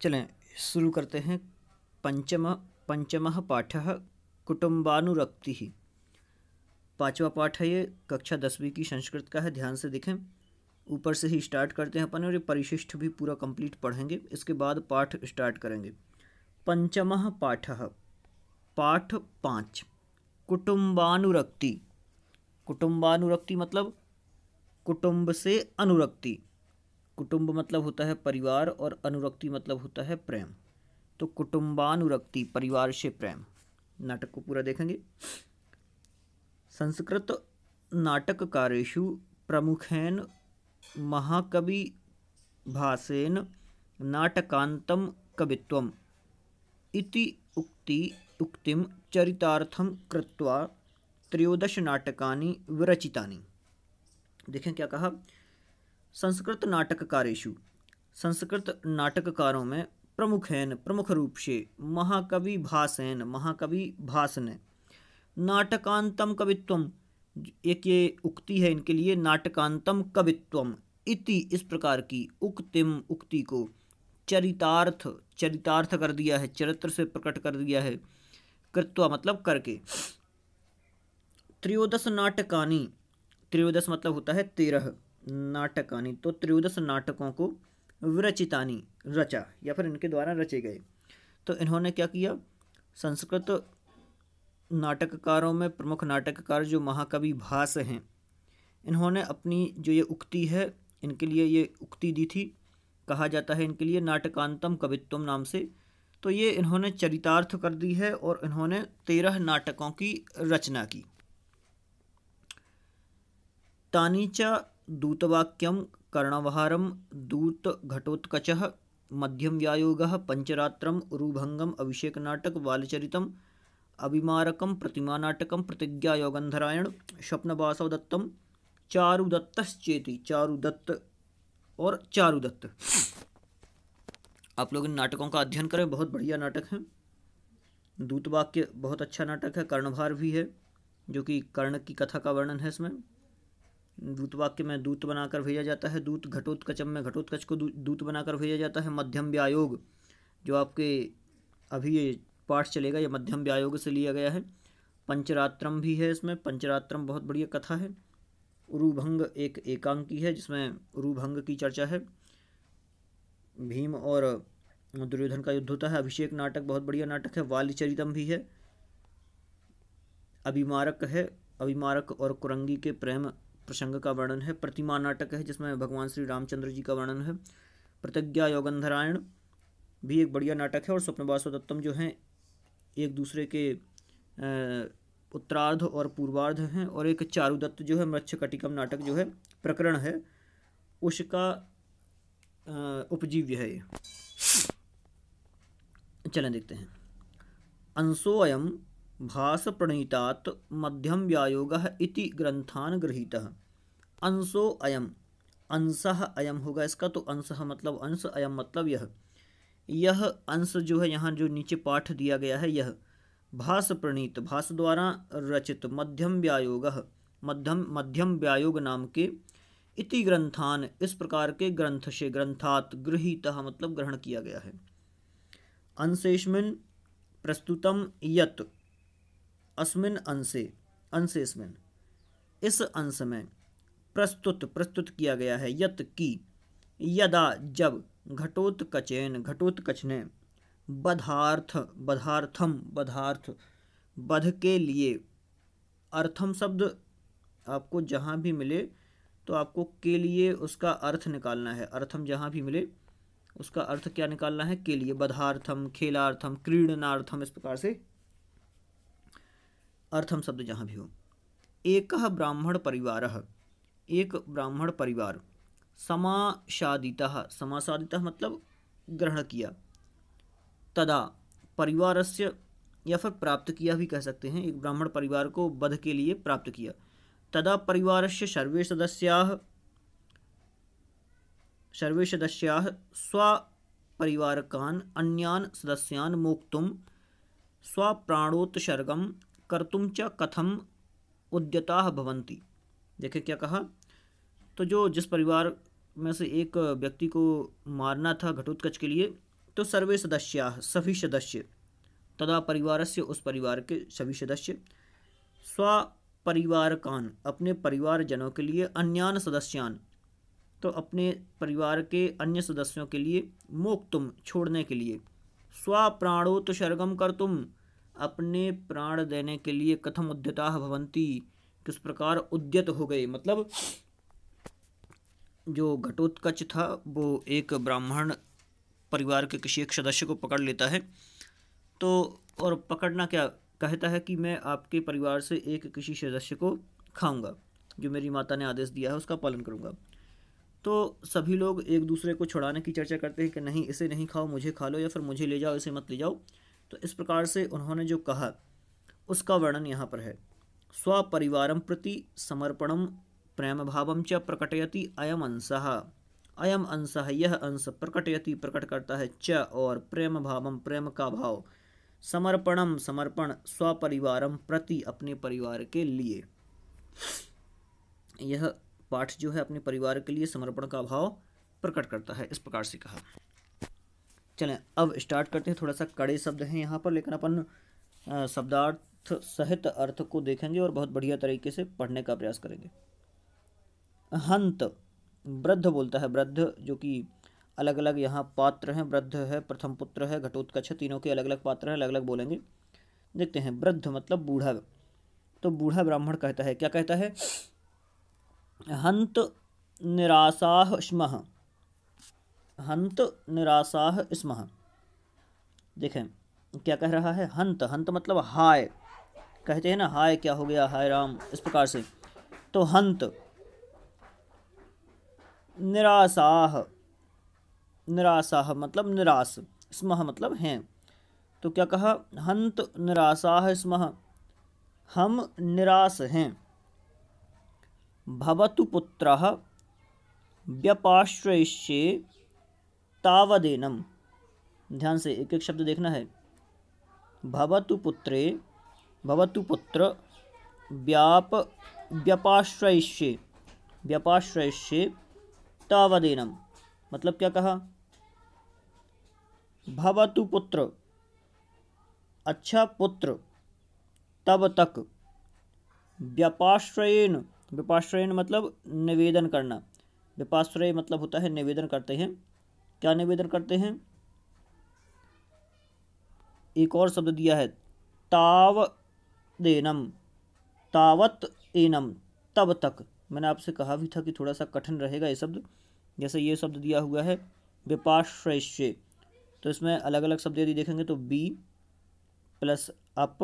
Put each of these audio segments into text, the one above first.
चलें, शुरू करते हैं। पंचम पंचम पाठ कुटुम्बानुरक्ति पांचवा पाठ है ये, कक्षा दसवीं की संस्कृत का है, ध्यान से देखें। ऊपर से ही स्टार्ट करते हैं अपन और ये परिशिष्ट भी पूरा कंप्लीट पढ़ेंगे। इसके बाद पाठ स्टार्ट करेंगे। पंचम पाठ पाठ पाँच कुटुम्बानुरक्ति कुटुम्बानुरक्ति मतलब कुटुंब से अनुरक्ति। कुटुंब मतलब होता है परिवार और अनुरक्ति मतलब होता है प्रेम। तो कुटुंबानुरक्ति, परिवार से प्रेम। नाटक को पूरा देखेंगे। संस्कृत नाटककारेषु प्रमुखेन महाकवि भासेन नाटकांतम कवित्वम इति उक्ति उक्तिम चरितार्थम कृत्वा त्रयोदश नाटकानि विरचितानि। देखें क्या कहा। संस्कृत नाटककारेषु। संस्कृत नाटककारों में प्रमुख हैं प्रमुख रूप से महाकवि भासेन, महाकवि भास ने नाटकांतम कवित्वम एक ये उक्ति है इनके लिए नाटकांतम कवित्वम इति इस प्रकार की उक्तिम उक्ति को चरितार्थ चरितार्थ कर दिया है, चरित्र से प्रकट कर दिया है। कृत्वा मतलब करके। त्रयोदश नाटकानी। त्रयोदश मतलब होता है तेरह। नाटकानी तो त्रयोदश नाटकों को विरचितानी रचा, या फिर इनके द्वारा रचे गए। तो इन्होंने क्या किया? संस्कृत नाटककारों में प्रमुख नाटककार जो महाकवि भास हैं, इन्होंने अपनी जो ये उक्ति है, इनके लिए ये उक्ति दी थी, कहा जाता है इनके लिए नाटकांतम कवित्वम नाम से। तो ये इन्होंने चरितार्थ कर दी है और इन्होंने तेरह नाटकों की रचना की। तानीच दूतवाक्यम कर्णवहारम दूत घटोत्कच मध्यम व्यायोग पंचरात्रम उरुभंगम अभिषेक नाटक बालचरितम अभिमारकम प्रतिमा नाटकम प्रतिज्ञा योगंधरायण स्वप्नवासव दत्तम चारुदत्तश्चेति, चारुदत्त और चारुदत्त। आप लोग इन नाटकों का अध्ययन करें, बहुत बढ़िया नाटक है। दूतवाक्य बहुत अच्छा नाटक है, कर्णभार भी है, जो कि कर्ण की कथा का वर्णन है इसमें। दूतवाक्य में दूत बनाकर भेजा जाता है। दूत घटोत्कचम में घटोत्कच को दूत बनाकर भेजा जाता है। मध्यम व्यायोग, जो आपके अभी ये पाठ चलेगा, ये मध्यम व्यायोग से लिया गया है। पंचरात्रम भी है इसमें। पंचरात्रम बहुत बढ़िया कथा है। उरुभंग एक एकांकी है, जिसमें उरुभंग की चर्चा है। भीम और दुर्योधन का युद्ध होता है। अभिषेक नाटक बहुत बढ़िया नाटक है। वालीचरितम भी है। अभिमारक है। अभिमारक और कुरंगी के प्रेम प्रसंग का वर्णन है, प्रतिमा नाटक है, जिसमें भगवान श्री रामचंद्र जी का वर्णन है। प्रतिज्ञा योगंधरायण भी एक बढ़िया नाटक है और स्वप्नवासो दत्तम जो हैं, एक दूसरे के उत्तरार्ध और पूर्वार्ध हैं और एक चारुदत्त जो है मृक्ष कटिकम नाटक जो है, प्रकरण है। उसका उपजीव्य है ये। चलें देखते हैं। अंशोऽयं भास प्रणीतात मध्यम व्यायोग इति ग्रंथान गृहीत। अंशो अयम। अंश अयम होगा, इसका तो अंश मतलब अंश अयम मतलब यह यह अंश जो है, यहाँ जो नीचे पाठ दिया गया है यह भास प्रणीत भास द्वारा रचित मध्यम व्यायोग। मध्यम मध्यम व्यायोग नाम के इति ग्रंथान इस प्रकार के ग्रंथ से ग्रंथात गृहीत मतलब ग्रहण किया गया है। अंशेस्मिन प्रस्तुतम यत अस्मिन अंशे अंशेस्मिन इस अंश में प्रस्तुत प्रस्तुत किया गया है यत की, यदा जब घटोत्कचेन घटोत्कच ने बधार्थ, बधार्थम, बधार्थ, बध के लिए, अर्थम शब्द आपको जहाँ भी मिले तो आपको के लिए उसका अर्थ निकालना है। अर्थम जहाँ भी मिले, उसका अर्थ क्या निकालना है? के लिए। बधार्थम, खेलार्थम, क्रीडनार्थम, इस प्रकार से अर्थम शब्द जहाँ भी हो। एक ब्राह्मण परिवार। एक ब्राह्मण परिवार। समाशादिता समासादिता मतलब ग्रहण किया। तदा परिवार से या फिर प्राप्त किया भी कह सकते हैं। एक ब्राह्मण परिवार को वध के लिए प्राप्त किया। तदा परिवार से सर्वे सदस्या सर्वे सदस्या स्वपरिवारकान्, अन्यान सदस्यान मोक्तुम स्वप्राणोत्सर्गम कर्तुम च कथम उद्यता भवंती देखे क्या कहा? तो जो जिस परिवार में से एक व्यक्ति को मारना था घटोत्कच के लिए तो सर्वे सदस्या सभी सदस्य, तदा परिवार से उस परिवार के सभी सदस्य स्व परिवार कान अपने परिवारजनों के लिए अन्यान सदस्यान तो अपने परिवार के अन्य सदस्यों के लिए मोक्तुम छोड़ने के लिए। स्वप्राणोत्सर्गम कर तुम अपने प्राण देने के लिए कथम उद्यता भवंती किस प्रकार उद्यत हो गए मतलब जो घटोत्कच था, वो एक ब्राह्मण परिवार के किसी एक सदस्य को पकड़ लेता है। तो और पकड़ना क्या? कहता है कि मैं आपके परिवार से एक किसी सदस्य को खाऊँगा, जो मेरी माता ने आदेश दिया है, उसका पालन करूँगा। तो सभी लोग एक दूसरे को छुड़ाने की चर्चा करते हैं कि नहीं, इसे नहीं खाओ, मुझे खा लो या फिर मुझे ले जाओ, इसे मत ले जाओ। तो इस प्रकार से उन्होंने जो कहा, उसका वर्णन यहाँ पर है। स्वपरिवारम प्रति समर्पणम प्रेम भावम च प्रकटयति अयम अंश। अयम अंश यह अंश प्रकटयति, प्रकट करता है च और प्रेम भावम प्रेम का भाव। समर्पणम समर्पण स्वपरिवारम प्रति अपने परिवार के लिए। यह पाठ जो है अपने परिवार के लिए समर्पण का भाव प्रकट करता है, इस प्रकार से कहा। चलें, अब स्टार्ट करते हैं, थोड़ा सा कड़े शब्द हैं यहाँ पर, लेकिन अपन शब्दार्थ सहित अर्थ को देखेंगे और बहुत बढ़िया तरीके से पढ़ने का प्रयास करेंगे। हंत, वृद्ध बोलता है, वृद्ध, जो कि अलग अलग यहाँ पात्र हैं, वृद्ध है, प्रथम पुत्र है, घटोत्कच है, तीनों के अलग अलग पात्र हैं अलग अलग बोलेंगे। देखते हैं, वृद्ध मतलब बूढ़ा। तो बूढ़ा ब्राह्मण कहता है, क्या कहता है? हंत निराशाह हंत निराशाह स्म देखें, क्या कह रहा है? हंत हंत मतलब हाय। कहते हैं ना, हाय क्या हो गया? हाय राम, इस प्रकार से। तो हंत, निराशाह निराशाह मतलब निराश। स्मह मतलब हैं। तो क्या कहा? हंत, निराशाह स्मह हम निराश हैं। भवतु पुत्र व्यपाश्रयिष्ये तावदेनम। ध्यान से एक एक शब्द देखना है। भवतु पुत्रे, भवतु पुत्र, व्याप, व्यपाश्रयिष्ये व्यपाश्रयिष्ये तावदेनम। मतलब क्या कहा? भवतु पुत्र अच्छा पुत्र, तब तक व्यपाश्रयन व्यपाश्रयन मतलब निवेदन करना। व्यपाश्रय मतलब होता है निवेदन करते हैं। क्या निवेदन करते हैं? एक और शब्द दिया है, ताव देनम, तावत एनम, तब तक। मैंने आपसे कहा भी था कि थोड़ा सा कठिन रहेगा ये शब्द। जैसे ये शब्द दिया हुआ है विपाश्रय तो इसमें अलग अलग शब्द यदि देखेंगे तो बी प्लस अप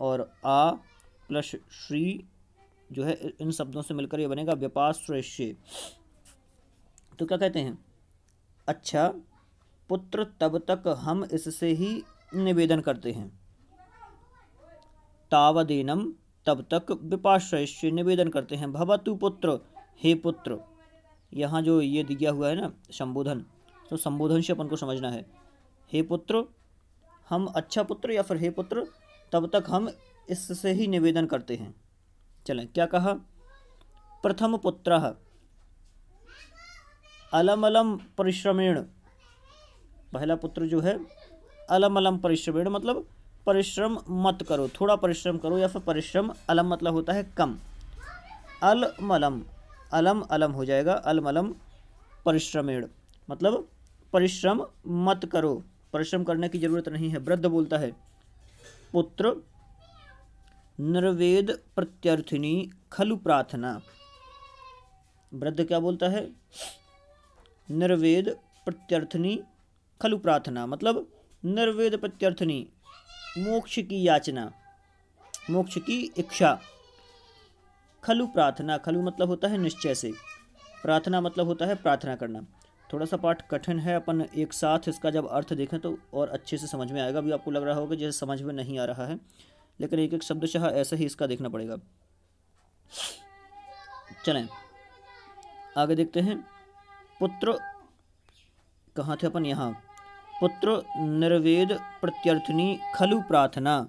और आ प्लस श्री जो है इन शब्दों से मिलकर ये बनेगा व्यापाश्रय तो क्या कहते हैं? अच्छा पुत्र, तब तक हम इससे ही निवेदन करते हैं। तावदेनम, तब तक विपाश्रय निवेदन करते हैं। भवतु पुत्र, हे पुत्र। यहाँ जो ये दिया हुआ है ना, संबोधन तो संबोधन से अपन को समझना है। हे पुत्र, हम अच्छा पुत्र या फिर हे पुत्र, तब तक हम इससे ही निवेदन करते हैं। चलें, क्या कहा? प्रथम पुत्र अलम अलम परिश्रमेण। पहला पुत्र जो है अलम अलम परिश्रमेण मतलब परिश्रम मत करो, थोड़ा परिश्रम करो या फिर परिश्रम अलम मतलब होता है कम। अल मलम अलम अलम हो जाएगा अलम अलम परिश्रमेण। मतलब परिश्रम मत करो, परिश्रम करने की ज़रूरत नहीं है, वृद्ध बोलता है। पुत्र, निर्वेद प्रत्यर्थिनी खलु प्रार्थना। वृद्ध क्या बोलता है? निर्वेद प्रत्यर्थनी, खलु प्रार्थना मतलब निर्वेद प्रत्यर्थनी, मोक्ष की याचना, मोक्ष की इच्छा। खलु प्रार्थना, खलु मतलब होता है निश्चय से। प्रार्थना मतलब होता है प्रार्थना करना। थोड़ा सा पाठ कठिन है, अपन एक साथ इसका जब अर्थ देखें तो और अच्छे से समझ में आएगा। अभी आपको लग रहा होगा जैसे समझ में नहीं आ रहा है, लेकिन एक एक शब्द शाह ऐसे ही इसका देखना पड़ेगा। चलें, आगे देखते हैं। पुत्र, कहाँ थे अपन यहाँ? पुत्र निर्वेद प्रत्यर्थनी खलु प्रार्थना।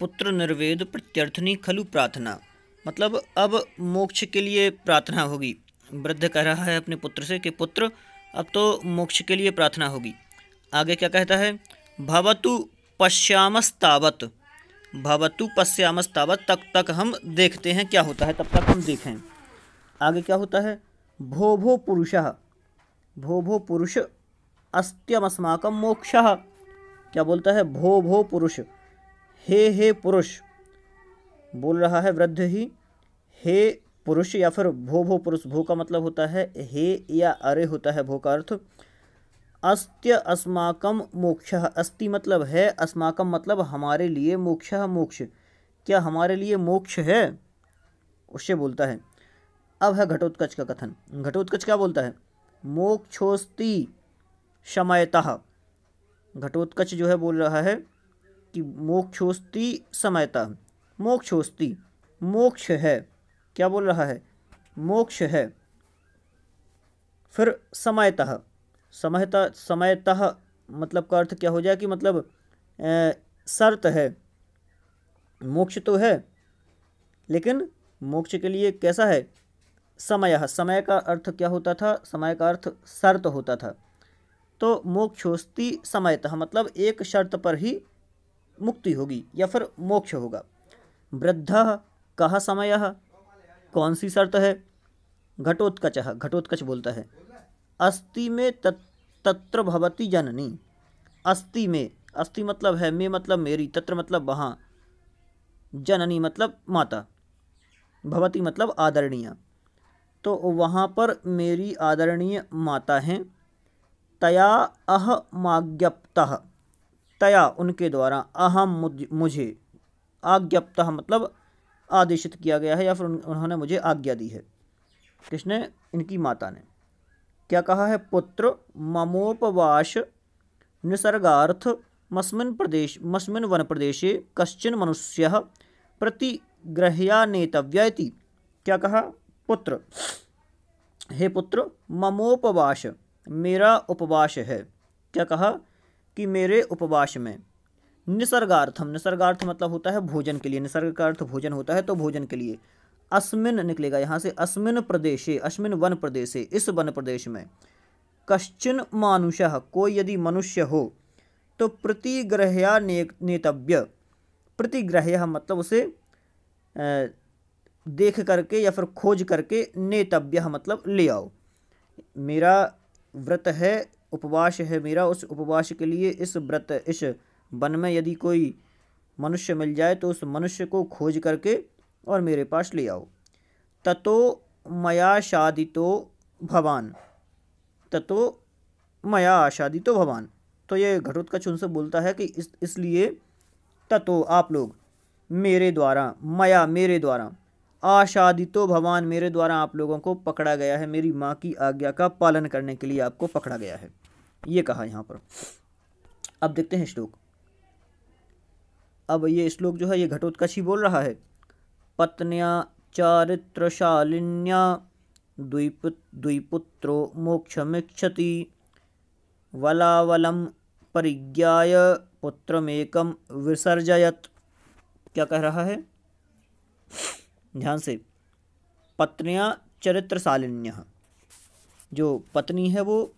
पुत्र निर्वेद प्रत्यर्थनी खलु प्रार्थना। मतलब अब मोक्ष के लिए प्रार्थना होगी। वृद्ध कह रहा है अपने पुत्र से कि पुत्र, अब तो मोक्ष के लिए प्रार्थना होगी। आगे क्या कहता है? भवतु पश्यामस्तावत। भवतु पश्यामस्तावत तक तक हम देखते हैं क्या होता है, तब तक हम देखें। आगे क्या होता है? भो भो पुरुष। भो भो पुरुष अस्त्यमस्माकम मोक्ष। क्या बोलता है? भो भो पुरुष। हे हे पुरुष। बोल रहा है वृद्ध ही, हे पुरुष या फिर भो भो पुरुष। भो का मतलब होता है हे या अरे होता है, भो का अर्थ। अस्त्य अस्माकम मोक्ष। अस्ति मतलब है अस्माकम मतलब हमारे लिए मोक्ष मोक्ष। क्या हमारे लिए मोक्ष है? उससे बोलता है। अब है घटोत्कच का कथन। घटोत्कच क्या बोलता है? मोक्षोस्ति शमयतः। घटोत्कच जो है बोल रहा है कि मोक्षोस्ति समयता मोक्षोस्ति, मोक्ष है। क्या बोल रहा है? मोक्ष है। फिर समयतः समयता समयतः मतलब का अर्थ क्या हो जाए कि मतलब शर्त है। मोक्ष तो है, लेकिन मोक्ष के लिए कैसा है? समय। समय का अर्थ क्या होता था? समय का अर्थ शर्त होता था। तो मोक्षोस्ति समयतः मतलब एक शर्त पर ही मुक्ति होगी या फिर मोक्ष होगा। वृद्ध कहा समय? कौन सी शर्त है? घटोत्कच घटोत्कच बोलता है। अस्थि में तत्र भवती जननी। अस्थि में अस्थि मतलब है, मैं मतलब मेरी, तत्र मतलब वहाँ। जननी मतलब माता। भवती मतलब आदरणीय। तो वहाँ पर मेरी आदरणीय माता हैं। तया अह माज्ञप्त। तया उनके द्वारा अहम मुझे आज्ञप्त मतलब आदेशित किया गया है या फिर उन्होंने मुझे आज्ञा दी है। किसने? इनकी माता ने। क्या कहा है? पुत्र, ममोपवास, निसर्गार्थ, मस्मिन प्रदेश, मस्मिन वन प्रदेशे कश्चिन मनुष्य प्रतिग्रह्या नेतव्य क्या कहा? पुत्र। हे पुत्र, ममोपवास, मेरा उपवास है। क्या कहा? कि मेरे उपवास में निसर्गार्थम निसर्गार्थ मतलब होता है भोजन के लिए। निसर्ग का अर्थ भोजन होता है तो भोजन के लिए। अस्मिन निकलेगा यहाँ से, अस्मिन प्रदेशे, अस्मिन वन प्रदेशे, इस वन प्रदेश में। कश्चिन मानुष, कोई यदि मनुष्य हो तो प्रतिग्रह्या नेतव्य। प्रतिग्रह्य मतलब उसे देख करके या फिर खोज करके नेतव्य मतलब ले आओ। मेरा व्रत है, उपवास है मेरा, उस उपवास के लिए इस व्रत, इस वन में यदि कोई मनुष्य मिल जाए तो उस मनुष्य को खोज करके और मेरे पास ले आओ। ततो मया शादितो भवान। ततो मया आशादितो भवान। तो ये घटोत्कच उनसे बोलता है कि इस, इसलिए ततो आप लोग मेरे द्वारा, मया मेरे द्वारा आशादितो भवान मेरे द्वारा आप लोगों को पकड़ा गया है। मेरी माँ की आज्ञा का पालन करने के लिए आपको पकड़ा गया है। ये कहा यहाँ पर। अब देखते हैं श्लोक। अब ये श्लोक जो है, ये घटोत्कच ही बोल रहा है। पत्निया, चारित्रशालिन्या, द्विप, द्विपुत्रो मोक्षमिक्षति वलावलम परिज्ञाय पुत्रमेकम विसर्जयत। क्या कह रहा है? ध्यान से, पत्नियाँ चरित्र शालिन्य जो पत्नी है वो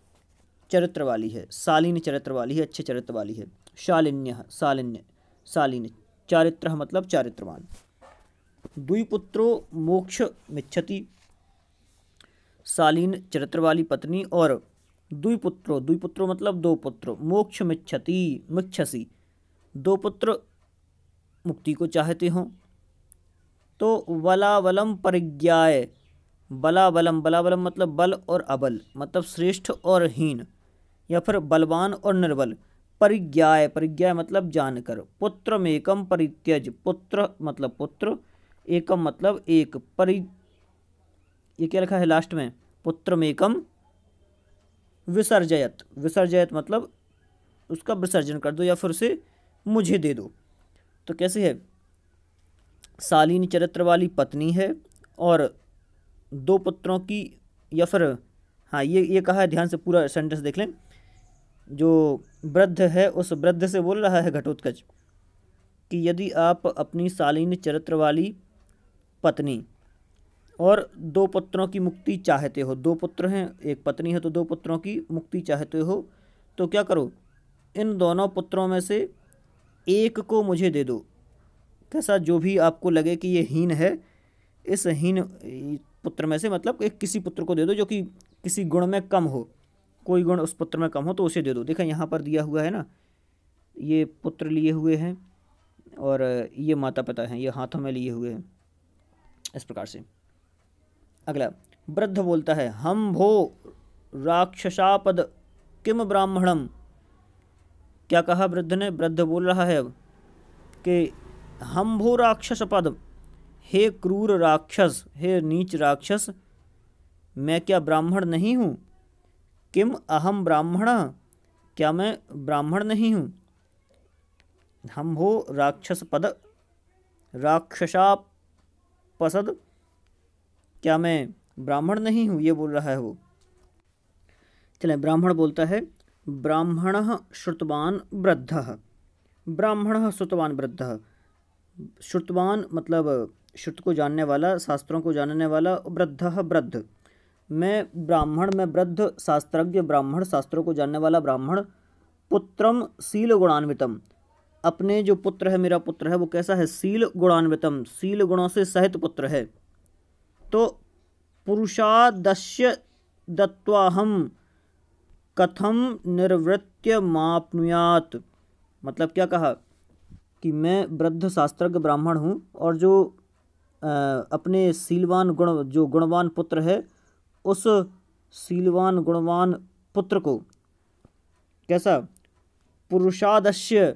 चरित्र वाली है, शालीन चरित्र वाली है, अच्छे चरित्र वाली है। शालिन्य शालिन्य, शालीन, चारित्र मतलब चारित्रवान। द्विपुत्रो मोक्ष मिच्छति। शालीन चरित्र वाली पत्नी और द्विपुत्रो द्विपुत्रो मतलब दो पुत्र, मोक्ष मिच्छति, मिच्छसी। दो पुत्र मुक्ति को चाहते हों तो वलावलम परिज्ञाय। बलाबलम बलाबलम मतलब बल और अबल मतलब श्रेष्ठ और हीन, या फिर बलवान और निर्बल। परिज्ञाय परिज्ञाय मतलब जानकर। पुत्र में एकम परित्यज, पुत्र मतलब पुत्र, एकम मतलब एक। परि, ये क्या लिखा है लास्ट में? पुत्र में एकम विसर्जयत। विसर्जयत मतलब उसका विसर्जन कर दो या फिर उसे मुझे दे दो। तो कैसे है? शालीन चरित्र वाली पत्नी है और दो पुत्रों की, या फिर हाँ ये ये कहा है, ध्यान से पूरा सेंटेंस देख लें। जो वृद्ध है, उस वृद्ध से बोल रहा है घटोत्कच कि यदि आप अपनी शालीन चरित्र वाली पत्नी और दो पुत्रों की मुक्ति चाहते हो, दो पुत्र हैं, एक पत्नी है तो दो पुत्रों की मुक्ति चाहते हो तो क्या करो? इन दोनों पुत्रों में से एक को मुझे दे दो। कैसा जो भी आपको लगे कि ये हीन है, इस हीन, पुत्र में से मतलब एक किसी पुत्र को दे दो जो कि किसी गुण में कम हो। कोई गुण उस पुत्र में कम हो तो उसे दे दो। देखें, यहाँ पर दिया हुआ है ना, ये पुत्र लिए हुए हैं और ये माता पिता हैं, ये हाथों में लिए हुए हैं। इस प्रकार से। अगला, वृद्ध बोलता है, हम भो राक्षसापद किम ब्राह्मणम? क्या कहा वृद्ध ने? वृद्ध बोल रहा है अब कि हम भो राक्षस पद हे क्रूर राक्षस, हे नीच राक्षस, मैं क्या ब्राह्मण नहीं हूँ? किम अहम ब्राह्मण? क्या मैं ब्राह्मण नहीं हूँ? हम हो राक्षस पद राक्षसा पसद क्या मैं ब्राह्मण नहीं हूँ? ये बोल रहा है वो। चले, ब्राह्मण बोलता है, ब्राह्मण श्रुतवान वृद्ध। ब्राह्मण श्रुतवान वृद्ध। श्रुतवान मतलब श्रुत को जानने वाला, शास्त्रों को जानने वाला वृद्ध वृद्ध। मैं ब्राह्मण, मैं वृद्ध, शास्त्रज्ञ, ब्राह्मण, शास्त्रों को जानने वाला ब्राह्मण, पुत्रम शील गुणान्वितम। अपने जो पुत्र है, मेरा पुत्र है, वो कैसा है? शील गुणान्वितम शील गुणों से सहित पुत्र है। तो पुरुषादस्य दत्वाहम कथम निर्वृत्य मापनुयात? मतलब क्या कहा? कि मैं वृद्ध शास्त्रज्ञ ब्राह्मण हूँ और जो आ, अपने शीलवान गुण जो गुणवान पुत्र है उस शीलवान गुणवान पुत्र को कैसा? पुरुषादस्य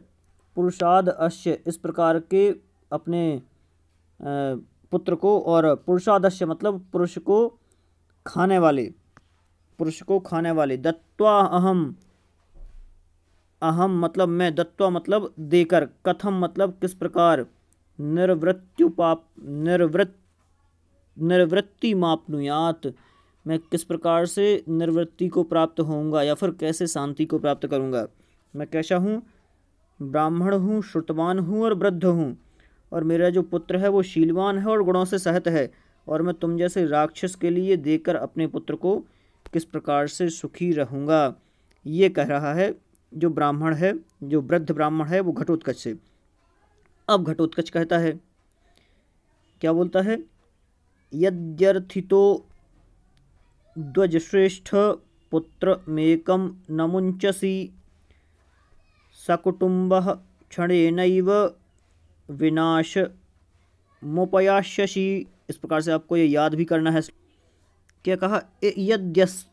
पुरुषाद अश्य इस प्रकार के अपने पुत्र को और पुरुषादश्य मतलब पुरुष को खाने वाले पुरुष को खाने वाले। दत्वा अहम अहम मतलब मैं दत्वा मतलब देकर, कथम मतलब किस प्रकार? निर्वृत्युपाप निर्वृत्त निर्वृत्ति मापनुयात। मैं किस प्रकार से निर्वृत्ति को प्राप्त होऊँगा या फिर कैसे शांति को प्राप्त करूँगा? मैं कैसा हूँ? ब्राह्मण हूँ, श्रुतवान हूँ और वृद्ध हूँ। और मेरा जो पुत्र है वो शीलवान है और गुणों से सहत है। और मैं तुम जैसे राक्षस के लिए देकर अपने पुत्र को किस प्रकार से सुखी रहूँगा? ये कह रहा है जो ब्राह्मण है, जो वृद्ध ब्राह्मण है, वो घटोत्कच से। अब घटोत्कच कहता है, क्या बोलता है? यद्यर्थितो ध्वजश्रेष्ठ पुत्र मेकम नमुंचसी सकुटुम्बः क्षणेनैव विनाश मुपयाश्यसी इस प्रकार से आपको ये याद भी करना है। क्या कहा? यद्यस,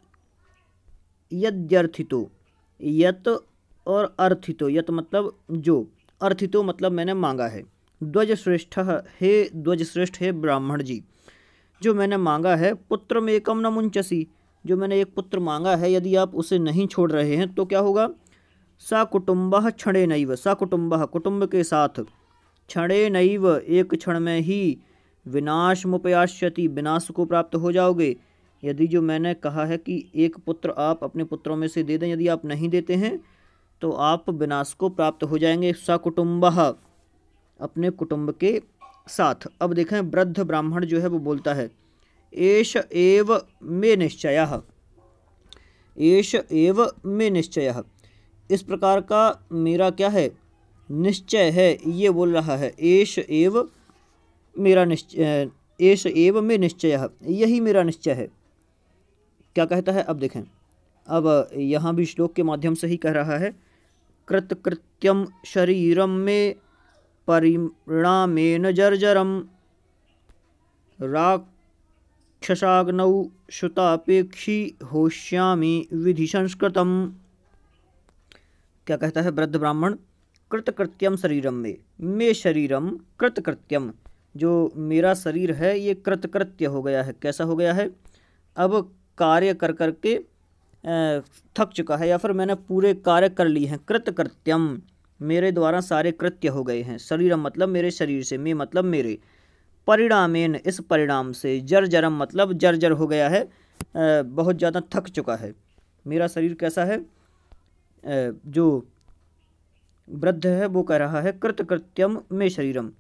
यद्यर्थितो, यत और अर्थितो, यत मतलब जो। अर्थितो मतलब मैंने मांगा है। ध्वज श्रेष्ठ हे ध्वज श्रेष्ठ हे ब्राह्मण जी, जो मैंने मांगा है पुत्र में एकम न मुंचसी जो मैंने एक पुत्र मांगा है, यदि आप उसे नहीं छोड़ रहे हैं तो क्या होगा? सा कुटुम्ब क्षणे नैव, सा कुटुम्ब कुटुंब के साथ क्षणे नैव, एक क्षण में ही विनाश मुपयाश्यति विनाश को प्राप्त हो जाओगे। यदि जो मैंने कहा है कि एक पुत्र आप अपने पुत्रों में से दे दें, यदि आप नहीं देते हैं तो आप विनाश को प्राप्त हो जाएँगे सकुटुम्ब अपने कुटुंब के साथ। अब देखें, वृद्ध ब्राह्मण जो है, वो बोलता है एश एव मे निश्चय एश एव मे निश्चय। इस प्रकार का मेरा क्या है? निश्चय है, ये बोल रहा है एश एव मेरा निश्चय एश एव में निश्चय, यही मेरा निश्चय है। क्या कहता है? अब देखें, अब यहाँ भी श्लोक के माध्यम से ही कह रहा है कृतकृत्यम शरीरम में परिणामेन जर्जरम। राक्षसाग्नौ श्रुतापेक्षी होश्यामी विधि संस्कृतम। क्या कहता है वृद्ध ब्राह्मण? कृतकृत्यम शरीरम में। मे शरीरम कृतकृत्यम जो मेरा शरीर है, ये कृतकृत्य हो गया है। कैसा हो गया है? अब कार्य कर कर के थक चुका है या फिर मैंने पूरे कार्य कर लिए हैं, कृतकृत्यम। मेरे द्वारा सारे कृत्य हो गए हैं। शरीरम मतलब मेरे शरीर से, मे मतलब मेरे। परिणामेन, इस परिणाम से। जर जरम मतलब जर जर हो गया है। बहुत ज़्यादा थक चुका है। मेरा शरीर कैसा है? जो वृद्ध है, वो कह रहा है, कृतकृत्यम में शरीरम।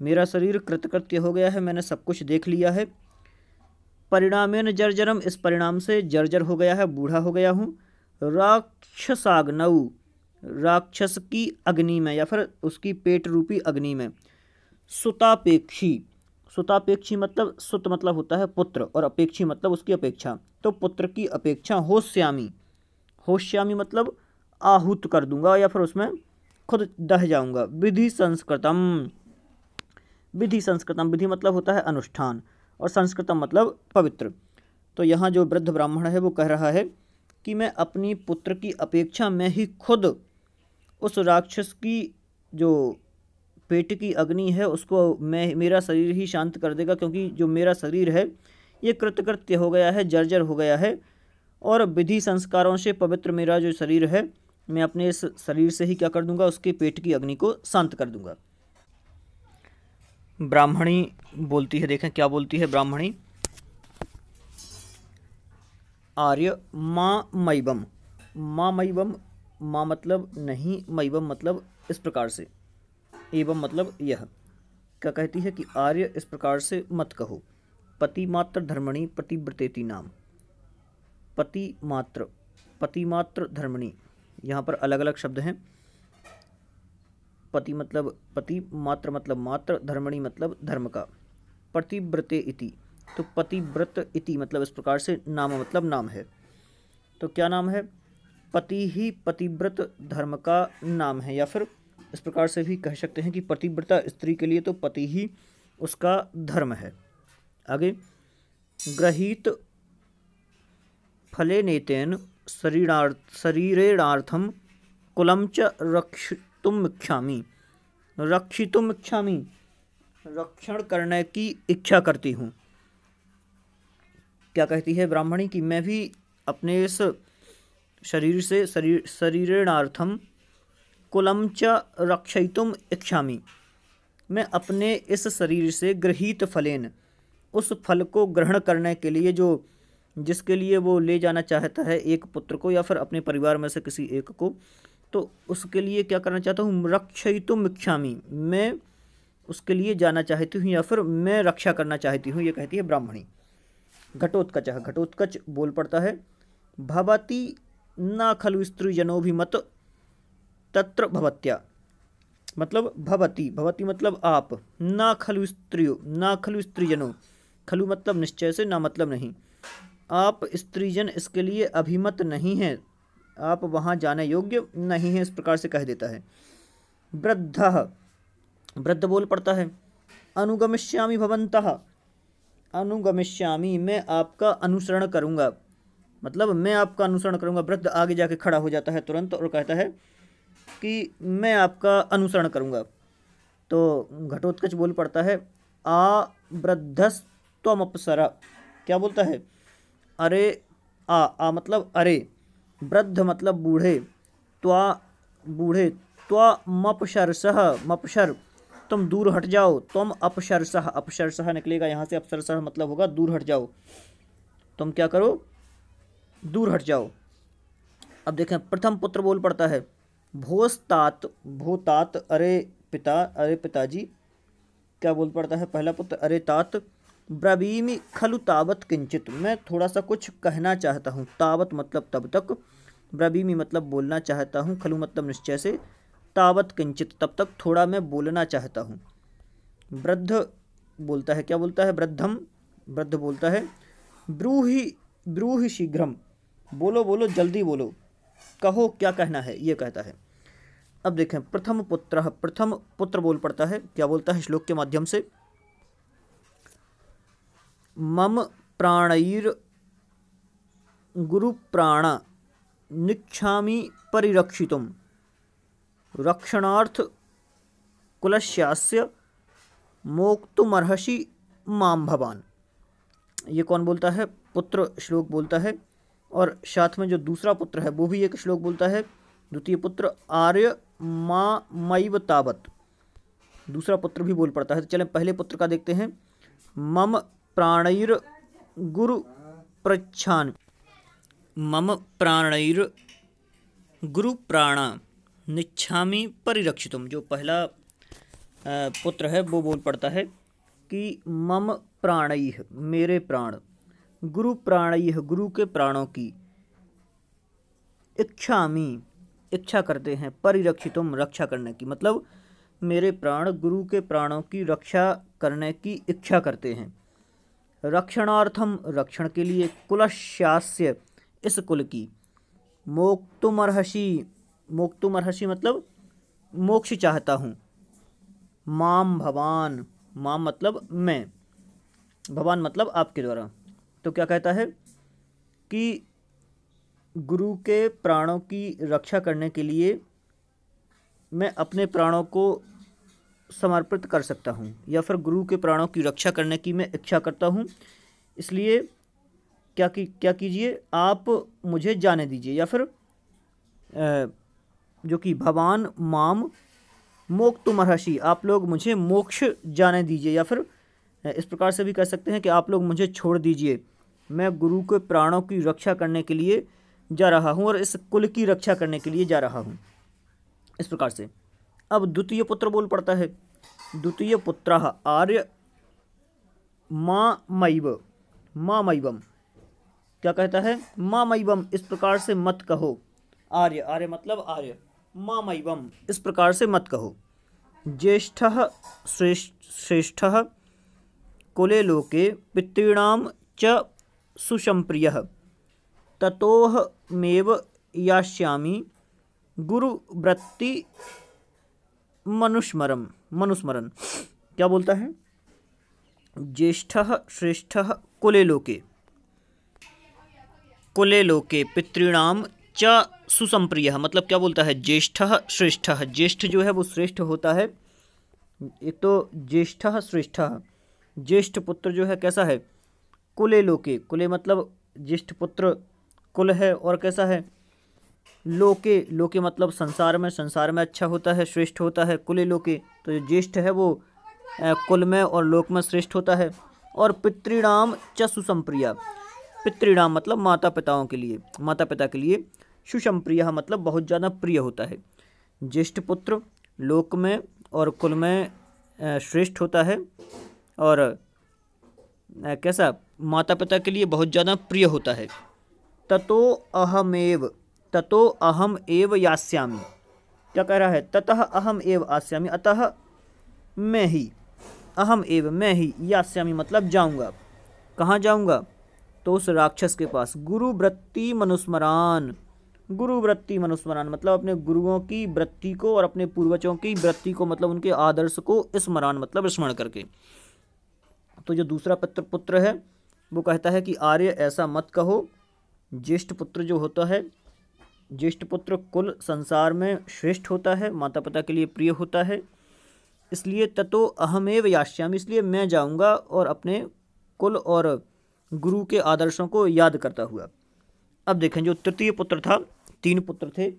मेरा शरीर कृतकृत्य हो गया है, मैंने सब कुछ देख लिया है। परिणामेन जर्जरम, इस परिणाम से जर्जर हो गया है, बूढ़ा हो गया हूँ। राक्षसाग्नऊ राक्षस की अग्नि में, या फिर उसकी पेट रूपी अग्नि में। सुतापेक्षी सुतापेक्षी मतलब सुत मतलब होता है पुत्र, और अपेक्षी मतलब उसकी अपेक्षा। तो पुत्र की अपेक्षा होश्यामी होश्यामी मतलब आहूत कर दूँगा, या फिर उसमें खुद दह जाऊँगा। विधि संस्कृतम विधि संस्कृतम, विधि मतलब होता है अनुष्ठान। और संस्कृतम मतलब पवित्र। तो यहाँ जो वृद्ध ब्राह्मण है, वो कह रहा है कि मैं अपनी पुत्र की अपेक्षा में ही खुद उस राक्षस की जो पेट की अग्नि है, उसको मैं, मेरा शरीर ही शांत कर देगा, क्योंकि जो मेरा शरीर है, ये कृतकृत्य हो गया है, जर्जर हो गया है और विधि संस्कारों से पवित्र मेरा जो शरीर है, मैं अपने इस शरीर से ही क्या कर दूँगा, उसके पेट की अग्नि को शांत कर दूँगा। ब्राह्मणी बोलती है, देखें क्या बोलती है ब्राह्मणी? आर्य माँ मैबम माँ मैबम माँ मतलब नहीं मैबम मतलब इस प्रकार से। एवं मतलब यह। क्या कहती है कि आर्य इस प्रकार से मत कहो। पति मात्र धर्मणि पतिव्रतेति नाम। पति मात्र पति मात्र धर्मणि। यहाँ पर अलग अलग शब्द हैं। पति मतलब पति मात्र मतलब मात्र, धर्मणी मतलब धर्म का। पतिव्रते इति। तो पतिव्रत इति मतलब इस प्रकार से नाम मतलब नाम है। तो क्या नाम है? पति ही पतिव्रत धर्म का नाम है। या फिर इस प्रकार से भी कह सकते हैं कि पतिव्रता स्त्री के लिए तो पति ही उसका धर्म है। आगे, ग्रहित फले नेतेन शरीरार्थ शरीरेणार्थम कुलम च इच्छामी रक्षितुम इच्छामी रक्षण करने की इच्छा करती हूँ। क्या कहती है ब्राह्मणी कि मैं भी अपने इस शरीर से शरीर शरीरणार्थम कुलम च रक्षितुम इच्छामी। मैं अपने इस शरीर से गृहित फलेन, उस फल को ग्रहण करने के लिए जो, जिसके लिए वो ले जाना चाहता है एक पुत्र को या फिर अपने परिवार में से किसी एक को तो उसके लिए क्या करना चाहता हूँ? रक्षितुम इच्छामी मैं उसके लिए जाना चाहती हूँ या फिर मैं रक्षा करना चाहती हूँ, ये कहती है ब्राह्मणी। घटोत्कच घटोत्कच बोल पड़ता है, भवती न खलु स्त्रीजनो भी मत तत्र भवत्या। मतलब भवती भवती मतलब आप, ना खलु स्त्रियो, ना खलु स्त्रीजनो। खलु मतलब निश्चय से, ना मतलब नहीं। आप स्त्रीजन इसके लिए अभिमत नहीं हैं आप वहाँ जाने योग्य नहीं हैं, इस प्रकार से कह देता है। वृद्ध वृद्ध बोल पड़ता है, अनुगमिष्यामी भवंतः अनुगमिष्यामी, मैं आपका अनुसरण करूँगा। मतलब मैं आपका अनुसरण करूँगा। वृद्ध आगे जाके खड़ा हो जाता है तुरंत और कहता है कि मैं आपका अनुसरण करूँगा। तो घटोत्कच बोल पड़ता है, आ वृद्धस्वमपसरा क्या बोलता है? अरे, आ आ मतलब अरे। वृद्ध मतलब बूढ़े, त्वा बूढ़े, त्वा मपशरसह मपशर तुम दूर हट जाओ, तुम अपशरसह अपशरसह निकलेगा यहाँ से अपशरसह मतलब होगा दूर हट जाओ। तुम क्या करो? दूर हट जाओ। अब देखें, प्रथम पुत्र बोल पड़ता है, भोस्तात, भोतात, अरे पिता, अरे पिताजी, क्या बोल पड़ता है? पहला पुत्र, अरे तात ब्रवीमी खलु तावत किंचित मैं थोड़ा सा कुछ कहना चाहता हूँ। तावत मतलब तब तक। ब्रवीमी मतलब बोलना चाहता हूँ। खलु मतलब निश्चय से। तावत किंचित तब तक थोड़ा मैं बोलना चाहता हूँ। वृद्ध बोलता है। क्या बोलता है? वृद्धम। वृद्ध बोलता है। ब्रूहि ब्रूहि शीघ्रम। बोलो बोलो, जल्दी बोलो। कहो, क्या कहना है? ये कहता है। अब देखें, प्रथम पुत्र प्रथम पुत्र बोल पड़ता है। क्या बोलता है? श्लोक के माध्यम से। मम प्राणैर गुरुप्राण निच्छामि परिरक्षितुं रक्षणार्थ कुलस्यास्य मोक्तुमर्हसि माम भवान। ये कौन बोलता है? पुत्र श्लोक बोलता है। और साथ में जो दूसरा पुत्र है, वो भी एक श्लोक बोलता है। द्वितीय पुत्र, आर्य माँ मैव तावत। दूसरा पुत्र भी बोल पड़ता है। तो चलें, पहले पुत्र का देखते हैं। मम प्राणैर गुरु प्रच्छान मम प्राणैर गुरु प्राणा निच्छामी परिरक्षितुम जो पहला पुत्र है, वो बोल पड़ता है कि मम प्राणई मेरे प्राण गुरु प्राणी गुरु के प्राणों की इच्छा इच्छा करते हैं परिरक्षितुम रक्षा करने की। मतलब मेरे प्राण, गुरु के प्राणों की रक्षा करने की इच्छा करते हैं। रक्षणार्थम रक्षण के लिए कुलशास्य इस कुल की। मोक्तुमर्हसी मोक्तुमर्हसी मतलब मोक्ष चाहता हूँ। माम भवान, माम मतलब मैं। भगवान मतलब आपके द्वारा। तो क्या कहता है कि गुरु के प्राणों की रक्षा करने के लिए मैं अपने प्राणों को समर्पित कर सकता हूँ, या फिर गुरु के प्राणों की रक्षा करने की मैं इच्छा करता हूँ। इसलिए क्या की, क्या कीजिए, आप मुझे जाने दीजिए, या फिर जो कि भगवान माम मोक्तु महर्षि, आप लोग मुझे मोक्ष जाने दीजिए, या फिर इस प्रकार से भी कह सकते हैं कि आप लोग मुझे छोड़ दीजिए। मैं गुरु के प्राणों की रक्षा करने के लिए जा रहा हूँ और इस कुल की रक्षा करने के लिए जा रहा हूँ। इस प्रकार से। अब द्वितीय पुत्र बोल पड़ता है। द्वितीय पुत्र आर्य माँ मैव, माँ मैवम। क्या कहता है? माँ मैवम, इस प्रकार से मत कहो। आर्य आर्य मतलब आर्य। माँ मैवम, इस प्रकार से मत कहो। ज्येष्ठ, श्रेष्ठ कुले लोके पितॄणाम च सुषंप्रिय ततोहमेव यास्यामि। गुरुवृत्ति मनुस्मरम मनुस्मरण क्या बोलता है? ज्येष्ठ, श्रेष्ठ, कुले लोके। कुले लोके, पितृणाम च सुसंप्रिय। मतलब क्या बोलता है? ज्येष्ठ, श्रेष्ठ। ज्येष्ठ जो है, वो श्रेष्ठ होता है। एक तो ज्येष्ठ, श्रेष्ठ। ज्येष्ठ पुत्र जो है, कैसा है? कुले लोके। कुले मतलब ज्येष्ठ पुत्र कुल है और कैसा है? लोके लोके मतलब संसार में संसार में अच्छा होता है, श्रेष्ठ होता है, कुले लोके। तो जो ज्येष्ठ है वो कुल में और लोक में श्रेष्ठ होता है। और पितृणाम च सुसंप्रिया पितृणाम मतलब माता पिताओं के लिए माता पिता के लिए सुसंप्रिय मतलब बहुत ज़्यादा प्रिय होता है। ज्येष्ठ पुत्र लोक में और कुल में श्रेष्ठ होता है। और कैसा? माता पिता के लिए बहुत ज़्यादा प्रिय होता है। ततो अहमेव। ततो अहम एव यास्यामी। क्या कह रहा है? ततः अहम एव आस्यामी। अतः मैं ही, अहम एव, मैं ही यास्यामी मतलब जाऊँगा। कहाँ जाऊँगा? तो उस राक्षस के पास। गुरु वृत्ति मनुस्मरान। गुरु वृत्ति मनुस्मरान मतलब अपने गुरुओं की वृत्ति को और अपने पूर्वजों की वृत्ति को मतलब उनके आदर्श को स्मरान मतलब स्मरण करके। तो जो दूसरा पुत्र पुत्र है, वो कहता है कि आर्य ऐसा मत कहो, ज्येष्ठ पुत्र जो होता है ज्येष्ठ पुत्र कुल संसार में श्रेष्ठ होता है माता पिता के लिए प्रिय होता है। इसलिए ततो अहमेव याश्याम इसलिए मैं जाऊँगा और अपने कुल और गुरु के आदर्शों को याद करता हुआ। अब देखें, जो तृतीय पुत्र था, तीन पुत्र थे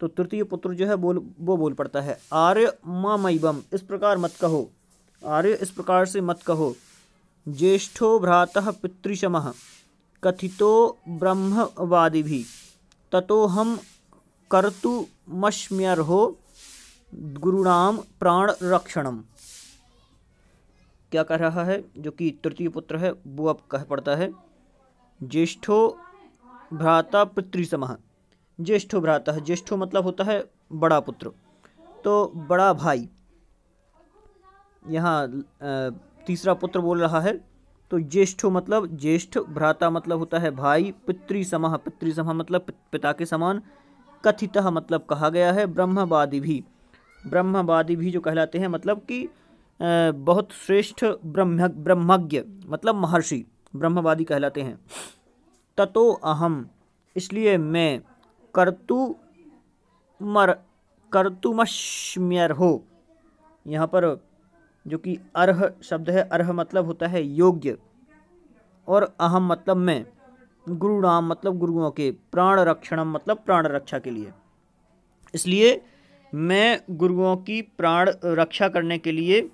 तो तृतीय पुत्र जो है, बोल, वो बोल पड़ता है आर्य मामईबम इस प्रकार मत कहो, आर्य इस प्रकार से मत कहो, ज्येष्ठो भ्रातः पितृशम, कथितो ब्रह्मवादी भी ततो हम कर्तुमश्म्यर्हो गुरुणाम प्राण रक्षणम। क्या कह रहा है? जो कि तृतीय पुत्र है, वो अब कह पड़ता है, ज्येष्ठो भ्राता पितृसम। ज्येष्ठो भ्राता ज्येष्ठो मतलब होता है बड़ा पुत्र। तो बड़ा भाई। यहाँ तीसरा पुत्र बोल रहा है तो ज्येष्ठो मतलब ज्येष्ठ, भ्राता मतलब होता है भाई, पितृ समह पितृ समह मतलब पिता के समान, कथित मतलब कहा गया है, ब्रह्मवादी भी। ब्रह्मवादी भी जो कहलाते हैं मतलब कि बहुत श्रेष्ठ ब्रह्म, ब्रह्मज्ञ मतलब महर्षि, ब्रह्मवादी कहलाते हैं। ततो अहम इसलिए मैं कर्तु मर कर्तुमश्म्यर हो यहाँ पर जो कि अर्ह शब्द है, अर्ह मतलब होता है योग्य और अहम मतलब मैं। गुरु नाम मतलब गुरुओं के, प्राण रक्षणम मतलब प्राण रक्षा के लिए। इसलिए मैं गुरुओं की प्राण रक्षा करने के लिए,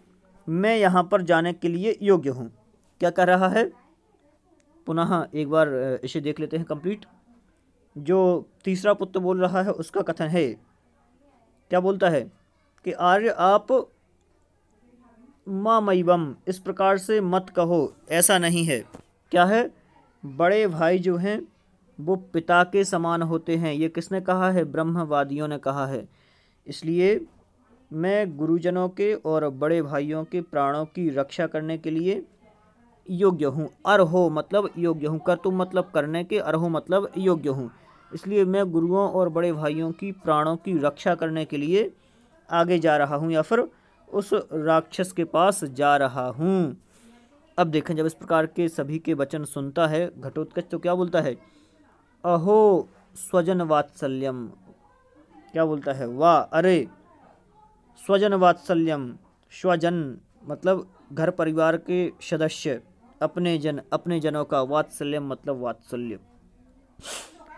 मैं यहाँ पर जाने के लिए योग्य हूँ। क्या कह रहा है? पुनः एक बार इसे देख लेते हैं कंप्लीट। जो तीसरा पुत्र बोल रहा है, उसका कथन है, क्या बोलता है? कि आर्य आप मामईवम इस प्रकार से मत कहो, ऐसा नहीं है। क्या है? बड़े भाई जो हैं, वो पिता के समान होते हैं। ये किसने कहा है? ब्रह्मवादियों ने कहा है। इसलिए मैं गुरुजनों के और बड़े भाइयों के प्राणों की रक्षा करने के लिए योग्य हूँ। अर्हो मतलब योग्य हूँ। कर तुम मतलब करने के, अर्हो मतलब योग्य हूँ। इसलिए मैं गुरुओं और बड़े भाइयों की प्राणों की रक्षा करने के लिए आगे जा रहा हूँ या फिर उस राक्षस के पास जा रहा हूँ। अब देखें, जब इस प्रकार के सभी के वचन सुनता है, घटोत्कच तो क्या बोलता है? अहो स्वजन वात्सल्यम क्या बोलता है? वाह, अरे स्वजन वात्सल्यम स्वजन मतलब घर परिवार के सदस्य, अपने जन, अपने जनों का वात्सल्यम मतलब वात्सल्य।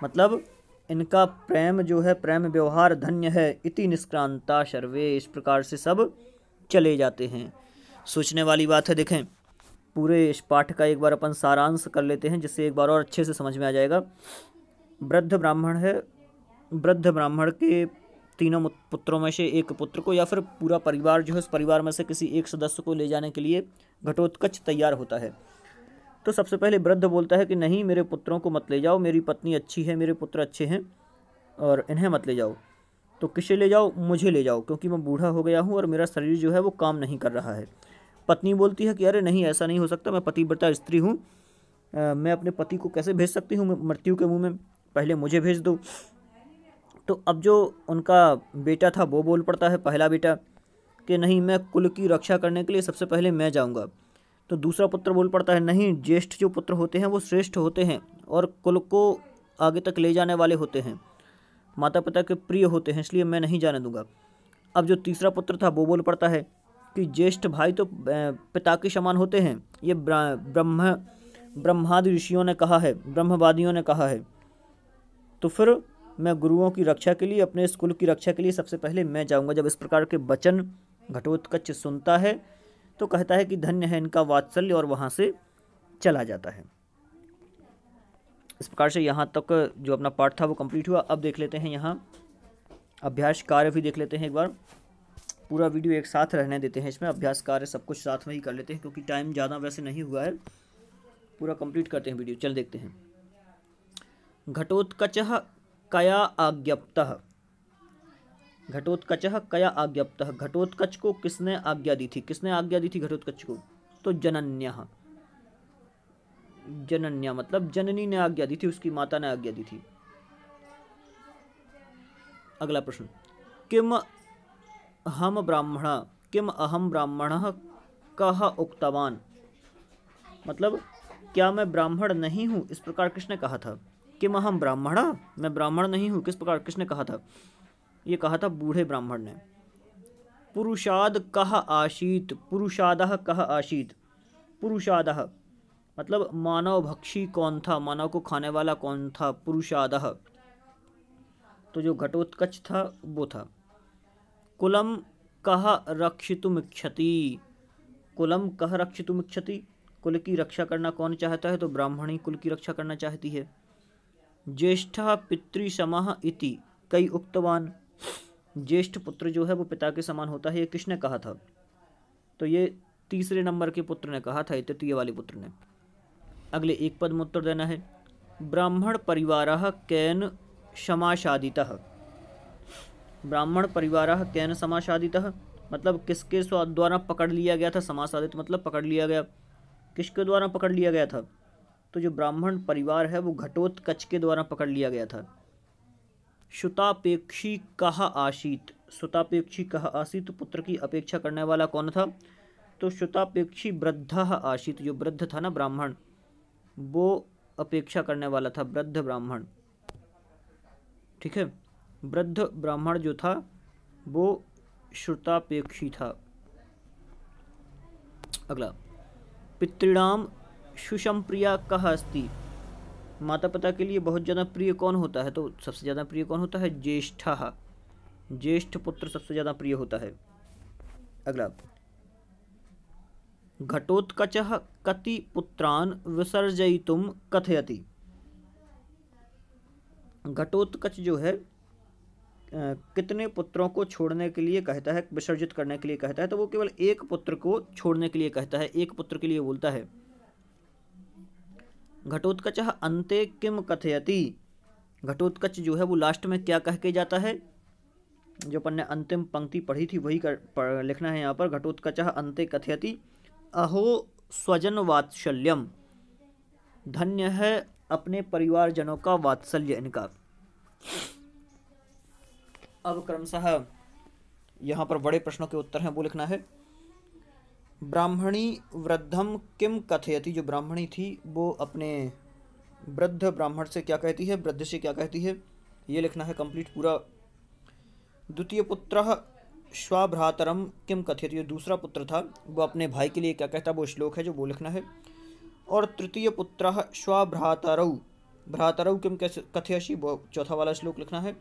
मतलब इनका प्रेम जो है, प्रेम व्यवहार धन्य है, इति निष्क्रांता सर्वे, इस प्रकार से सब चले जाते हैं। सोचने वाली बात है, देखें। पूरे इस पाठ का एक बार अपन सारांश कर लेते हैं, जिससे एक बार और अच्छे से समझ में आ जाएगा। वृद्ध ब्राह्मण है। वृद्ध ब्राह्मण के तीनों पुत्रों में से एक पुत्र को या फिर पूरा परिवार जो है, उस परिवार में से किसी एक सदस्य को ले जाने के लिए घटोत्कच तैयार होता है। तो सबसे पहले वृद्ध बोलता है कि, नहीं, मेरे पुत्रों को मत ले जाओ। मेरी पत्नी अच्छी है, मेरे पुत्र अच्छे हैं और इन्हें मत ले जाओ। तो किसे ले जाओ? मुझे ले जाओ, क्योंकि मैं बूढ़ा हो गया हूँ और मेरा शरीर जो है वो काम नहीं कर रहा है। पत्नी बोलती है कि, अरे नहीं, ऐसा नहीं हो सकता, मैं पतिव्रता स्त्री हूँ। मैं अपने पति को कैसे भेज सकती हूँ? मृत्यु के मुँह में पहले मुझे भेज दो। तो अब जो उनका बेटा था, वो बोल पड़ता है, पहला बेटा, कि नहीं, मैं कुल की रक्षा करने के लिए सबसे पहले मैं जाऊँगा। तो दूसरा पुत्र बोल पड़ता है, नहीं, ज्येष्ठ जो पुत्र होते हैं, वो श्रेष्ठ होते हैं और कुल को आगे तक ले जाने वाले होते हैं। माता पिता के प्रिय होते हैं, इसलिए मैं नहीं जाने दूँगा। अब जो तीसरा पुत्र था, वो बोल पड़ता है कि ज्येष्ठ भाई तो पिता के समान होते हैं। ये ब्रह्म, ब्रह्मादि ऋषियों ने कहा है, ब्रह्मवादियों ने कहा है। तो फिर मैं गुरुओं की रक्षा के लिए, अपने स्कूल की रक्षा के लिए सबसे पहले मैं जाऊँगा। जब इस प्रकार के वचन घटोत्कच सुनता है तो कहता है कि धन्य है इनका वात्सल्य और वहाँ से चला जाता है। इस प्रकार से यहाँ तक जो अपना पार्ट था वो कंप्लीट हुआ। अब देख लेते हैं यहाँ। अभ्यास कार्य भी देख लेते हैं एक बार। पूरा वीडियो एक साथ रहने देते हैं इसमें। अभ्यास कार्य सब कुछ साथ में ही कर लेते हैं क्योंकि टाइम ज़्यादा वैसे नहीं हुआ है। पूरा कंप्लीट करते हैं वीडियो। चल देखते हैं। घटोत्कच कया आज्ञप्त। घटोत्कच कया आज्ञप्त। घटोत्कच को किसने आज्ञा दी थी? किसने आज्ञा दी थी घटोत्कच को? तो जनन्य। जनन्या मतलब जननी ने आज्ञा दी थी, उसकी माता ने आज्ञा दी थी। अगला प्रश्न। किम हम ब्राह्मण, किम अहम ब्राह्मण कह उक्तवान? मतलब क्या मैं ब्राह्मण नहीं हूँ? इस प्रकार किसने कहा था? किम अहम ब्राह्मण? मैं ब्राह्मण नहीं हूँ। किस प्रकार किसने कहा था? ये कहा था बूढ़े ब्राह्मण ने। पुरुषाद कह आशीत? पुरुषाद कह आशीत? पुरुषाद। मतलब मानव भक्षी कौन था? मानव को खाने वाला कौन था? पुरुषाद। तो जो घटोत्कच था, वो था। कुलम कह रक्षितुम क्षति कुलम कह रक्षितुम क्षति कुल की रक्षा करना कौन चाहता है? तो ब्राह्मणी कुल की रक्षा करना चाहती है। ज्येष्ठ पितृसम इति, कई उक्तवान। ज्येष्ठ पुत्र जो है, वो पिता के समान होता है, ये किसने कहा था? तो ये तीसरे नंबर के पुत्र ने कहा था तृतीय वाले पुत्र ने। अगले एक पद में उत्तर देना है। ब्राह्मण परिवार कैन क्षमाशादित ब्राह्मण परिवार कैन समाशादित। मतलब किसके द्वारा पकड़ लिया गया था? समासादित मतलब पकड़ लिया गया। किसके द्वारा पकड़ लिया गया था? तो जो ब्राह्मण परिवार है वो घटोत्कच के द्वारा पकड़ लिया गया था। श्रुतापेक्षी कहा आशीत श्रुतापेक्षी कहा आशीत पुत्र की अपेक्षा करने वाला कौन था? तो श्रुतापेक्षी वृद्ध आशीत जो वृद्ध था ना ब्राह्मण वो अपेक्षा करने वाला था वृद्ध ब्राह्मण। ठीक है? वृद्ध ब्राह्मण जो था, वो श्रुतापेक्षी था। अगला। पितृणाम सुषम प्रिया कह अस्ति? माता पिता के लिए बहुत ज़्यादा प्रिय कौन होता है? तो सबसे ज़्यादा प्रिय कौन होता है? ज्येष्ठ। ज्येष्ठ पुत्र सबसे ज़्यादा प्रिय होता है। अगला। घटोत्कच कति पुत्रान विसर्जयितुम कथयति? घटोत्कच जो है कितने पुत्रों को छोड़ने के लिए कहता है, विसर्जित करने के लिए कहता है तो वो केवल एक पुत्र को छोड़ने के लिए कहता है, एक पुत्र के लिए बोलता है। घटोत्कच अंते किम कथयति? घटोत्कच जो है, वो लास्ट में क्या कह के जाता है? जो अपन ने अंतिम पंक्ति पढ़ी थी, वही कर लिखना है यहाँ पर, घटोत्कच अंते कथयति। अहो स्वजन वात्सल्यम धन्य है अपने परिवारजनों का वात्सल्य इनका। अब क्रमशः यहाँ पर बड़े प्रश्नों के उत्तर हैं, वो लिखना है। ब्राह्मणी वृद्धम किम कथयति? जो ब्राह्मणी थी, वो अपने वृद्ध ब्राह्मण से क्या कहती है, वृद्ध से क्या कहती है, ये लिखना है कंप्लीट पूरा। द्वितीय पुत्र स्वाभ्रातरम किम कथित? ये दूसरा पुत्र था। वो अपने भाई के लिए क्या कहता वो श्लोक है जो वो लिखना है। और तृतीय पुत्र स्वाभ्रातरऊ भ्रातरऊ किम कथयसी वो चौथा वाला श्लोक लिखना है।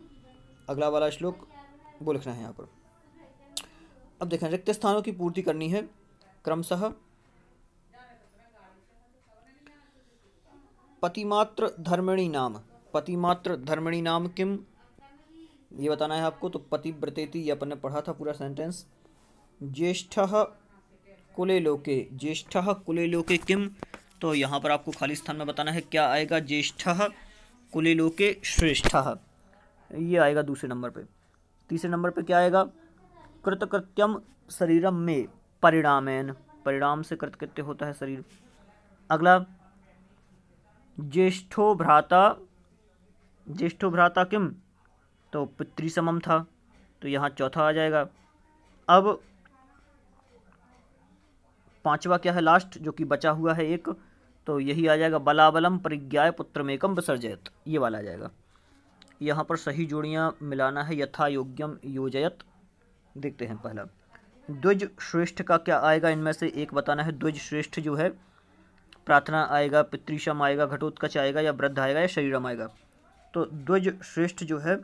अगला वाला श्लोक वो लिखना है यहाँ पर। अब देखें, रिक्त स्थानों की पूर्ति करनी है। क्रमशः पतिमात्र धर्मिणी नाम। पतिमात्र धर्मिणी नाम किम? ये बताना है आपको तो पतिव्रतेति ये अपन ने पढ़ा था पूरा सेंटेंस ज्येष्ठ कुले लोके ज्येष्ठ कुले लोके किम? तो यहाँ पर आपको खाली स्थान में बताना है क्या आएगा। ज्येष्ठ कुले लोके श्रेष्ठ। ये आएगा दूसरे नंबर पे। तीसरे नंबर पे क्या आएगा? कृतकृत्यम शरीरम में परिणामेन। परिणाम से कृतकृत्य होता है शरीर। अगला, ज्येष्ठो भ्राता ज्येष्ठो भ्राता किम? तो पितृसमम था तो यहाँ चौथा आ जाएगा। अब पांचवा क्या है लास्ट जो कि बचा हुआ है एक तो यही आ जाएगा बलाबलम परिज्ञाय पुत्र मेकम विसर्जयत, ये वाला आ जाएगा। यहाँ पर सही जोड़ियाँ मिलाना है यथा योग्यम योजयत। देखते हैं पहला। द्विज श्रेष्ठ का क्या आएगा? इनमें से एक बताना है, द्विज श्रेष्ठ जो है, प्रार्थना आएगा, पितृशम आएगा, घटोत्कच आएगा या वृद्ध आएगा या शरीरम आएगा। तो द्विज श्रेष्ठ जो है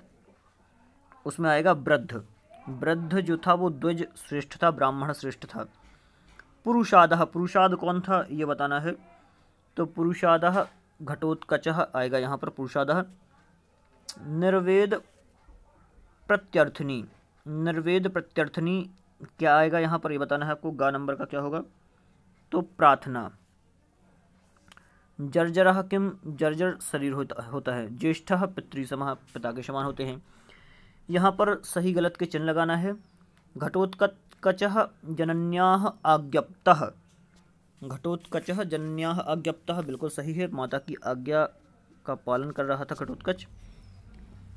उसमें आएगा वृद्ध। वृद्ध जो था वो द्विज श्रेष्ठ था, ब्राह्मण श्रेष्ठ था। पुरुषाद पुरुषाद कौन था, ये बताना है। तो पुरुषाद घटोत्कच आएगा यहाँ पर पुरुषाद। निर्वेद प्रत्यर्थनी निर्वेद प्रत्यर्थनी क्या आएगा यहाँ पर, ये बताना है आपको, गा नंबर का क्या होगा। तो प्रार्थना, जर्जर किम, जर्जर शरीर होता होता है, ज्येष्ठ पितृसम, पिता के समान होते हैं। यहाँ पर सही गलत के चिन्ह लगाना है। घटोत्कच कच जनन्या आज्ञप्त। घटोत्कच जनन्या आज्ञप्त बिल्कुल सही है। माता की आज्ञा का पालन कर रहा था घटोत्कच।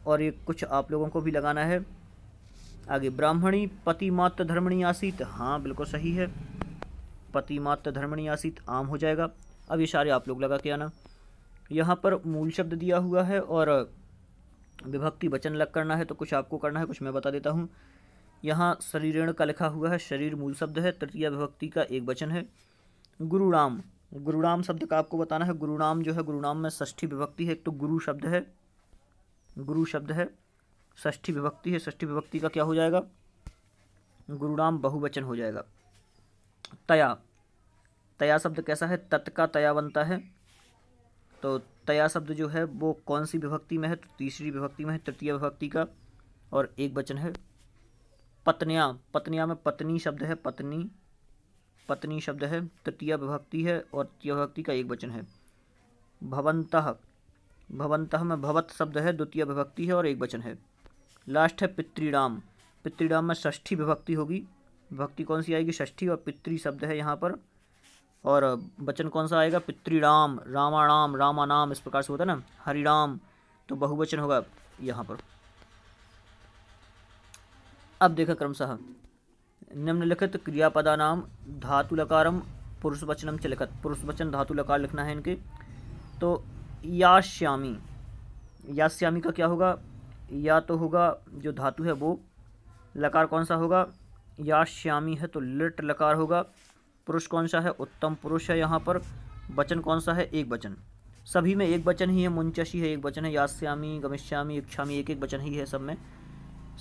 और ये कुछ आप लोगों को भी लगाना है। आगे ब्राह्मणी, पति मात्र धर्मणी, आसित। हाँ बिल्कुल सही है। पति मात्र धर्मणी, आसित आम हो जाएगा। अब ये सारे आप लोग लगा के आना। यहाँ पर मूल शब्द दिया हुआ है और विभक्ति वचन लग करना है तो कुछ आपको करना है, कुछ मैं बता देता हूँ। यहाँ शरीरण का लिखा हुआ है, शरीर मूल शब्द है, तृतीय विभक्ति का एक वचन है। गुरुराम गुरुराम शब्द का आपको बताना है। गुरुनाम जो है, गुरुनाम में षष्ठी विभक्ति है, एक तो गुरु शब्द है। गुरु शब्द है, षष्ठी विभक्ति है। षष्ठी विभक्ति का क्या हो जाएगा? गुरुनाम बहुवचन हो जाएगा। तया तया शब्द कैसा है? तत् का तया बनता है। तो तया शब्द जो है, वो कौन सी विभक्ति में है? तो तीसरी विभक्ति में है, तृतीय विभक्ति का, और एक वचन है, पत्निया। पत्निया में पत्नी शब्द है, पत्नी। पत्नी शब्द है, तृतीय विभक्ति है, और तृतीय विभक्ति का एक वचन है। भवंत। भवंत में भवत शब्द है, द्वितीय विभक्ति है, और एक वचन है। लास्ट है पितृराम पितृराम में षष्ठी विभक्ति होगी। विभक्ति कौन सी आएगी? षष्ठी और पितृ शब्द है यहाँ पर। और वचन कौन सा आएगा? पितृराम, रामाणाम, रामानाम, इस प्रकार से होता है ना? हरिराम तो बहुवचन होगा यहाँ पर। अब देखा क्रमशः। निम्नलिखित क्रियापदा नाम धातुलकारम पुरुष वचनम चलिखत पुरुष वचन धातु लकार लिखना है इनके। तो याश्यामी याश्यामी का क्या होगा? या तो होगा जो धातु है वो लकार कौन सा होगा? याश्यामी है तो लिट लकार होगा। पुरुष कौन सा है? उत्तम पुरुष है यहाँ पर। वचन कौन सा है? एक वचन। सभी में एक वचन ही है। मुंचशी है, एक वचन है। यास्यामी, गमिष्यामी इच्छामी एक एक वचन ही है सब में।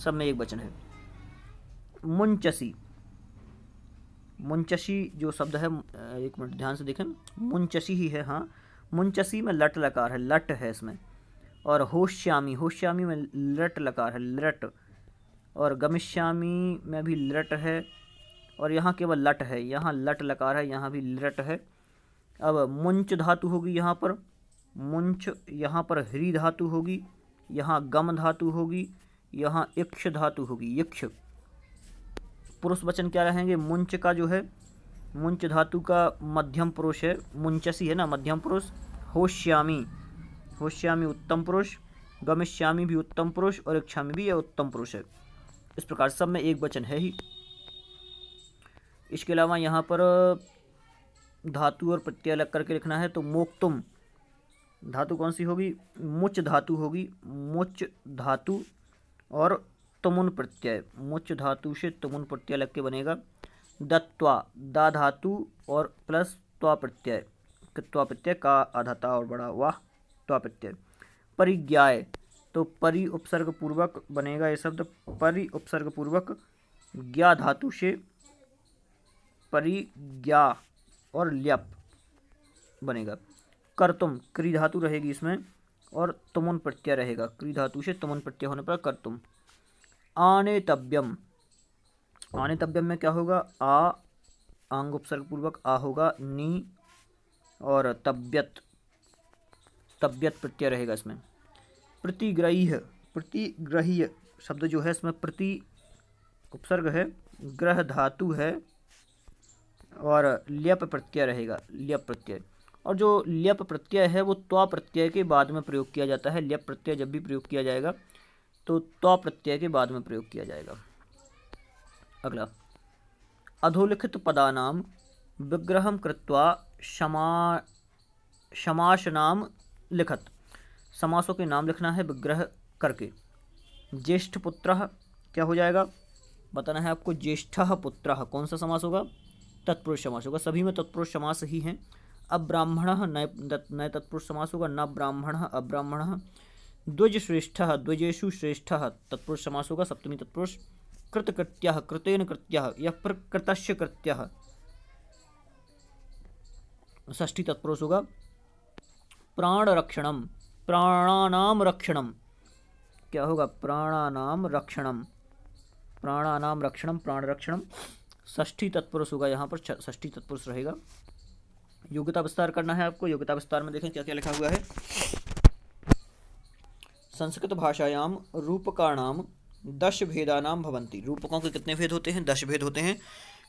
सब में एक वचन है। मुंचसी मुंचशी जो शब्द है एक मिनट ध्यान से देखें। मुंचसी ही है हाँ। मुंचसी में लट लकार है। लट है इसमें। और होश्यामी होश्यामी में लट लकार है। लट। और गमिष्यामी में भी लट है। और यहाँ केवल लट है, यहाँ लट लकार है, यहाँ भी लट है। अब मुंच धातु होगी यहाँ पर, मुंच यहाँ पर ह्री धातु होगी, यहाँ गम धातु होगी, यहाँ इक्ष धातु होगी यक्ष पुरुष वचन क्या रहेंगे? मुंच का जो है, मुंच धातु का मध्यम पुरुष है, मुंचसी है ना, मध्यम पुरुष। होश्यामी होश्यामी उत्तम पुरुष गमिश्यामी भी उत्तम पुरुष और इच्छामी भी यह उत्तम पुरुष है। इस प्रकार सब में एक वचन है ही। इसके अलावा यहाँ पर धातु और प्रत्यय अलग करके लिखना है तो मोक्तुम। धातु कौन सी होगी? मुच धातु होगी। मुच धातु और तुमुन प्रत्यय। मुच धातु से तुमुन प्रत्यय अलग के बनेगा। दत्वा, दा धातु और प्लस त्वा प्रत्यय। त्वा प्रत्यय, का आधाता और बड़ा, वाह, त्वा प्रत्यय। परिज्ञाय तो परि उपसर्ग पूर्वक बनेगा ये शब्द। परि उपसर्ग पूर्वक ज्ञा धातु से परिज्ञा और ल्यप बनेगा। कर्तुम क्री धातु रहेगी इसमें, और तुमुन प्रत्यय रहेगा। क्री धातु से तुमुन प्रत्यय होने पर कर्तुम आनेतव्यम। आनेतव्यम में क्या होगा? आ, आंग उपसर्ग पूर्वक आ होगा, नी, और तब्यत तब्यत प्रत्यय रहेगा इसमें। प्रतिग्रही प्रतिग्रही शब्द जो है, इसमें प्रति उपसर्ग है, ग्रह धातु है और ल्यप प्रत्यय रहेगा, ल्यप प्रत्यय। और जो ल्यप प्रत्यय है, वो त्वा प्रत्यय के बाद में प्रयोग किया जाता है। ल्यप प्रत्यय जब भी प्रयोग किया जाएगा तो त्वा प्रत्यय के बाद में प्रयोग किया जाएगा। अगला। अधोलिखित पदानाम विग्रह कृत्वा क्षमा समासनाम लिखत। समासों के नाम लिखना है विग्रह करके। ज्येष्ठ पुत्र, क्या हो जाएगा? बताना है आपको, ज्येष्ठ पुत्र। कौन सा समास होगा? तत्पुरुष समास होगा। सभी में तत्पुरुष समास ही हैं। अब्राह्मण नए नए तत्पुरुष समास होगा। न ब्राह्मण अब्राह्मण द्विज श्रेष्ठ द्विजेशु श्रेष्ठ तत्पुरुष समास होगा। सप्तमी तत्पुरुष। कृतकृत्य, कृतेन कृत्य यह प्रकृत्य कृत्य। ष्ठी तत्पुरुष होगा। प्राण रक्षणम प्राणानाम रक्षणम क्या होगा? प्राणानाम रक्षणम प्राणानाम रक्षणम प्राण रक्षणम ष्ठी तत्पुरुष होगा, यहाँ पर ष्ठी तत्पुरुष रहेगा। योग्यता विस्तार करना है आपको, योग्यता विस्तार में देखें क्या क्या लिखा हुआ है। संस्कृत भाषायाम रूपकाणाम दश भेदानाम भवंती रूपकों के कितने भेद होते हैं? दश भेद होते हैं।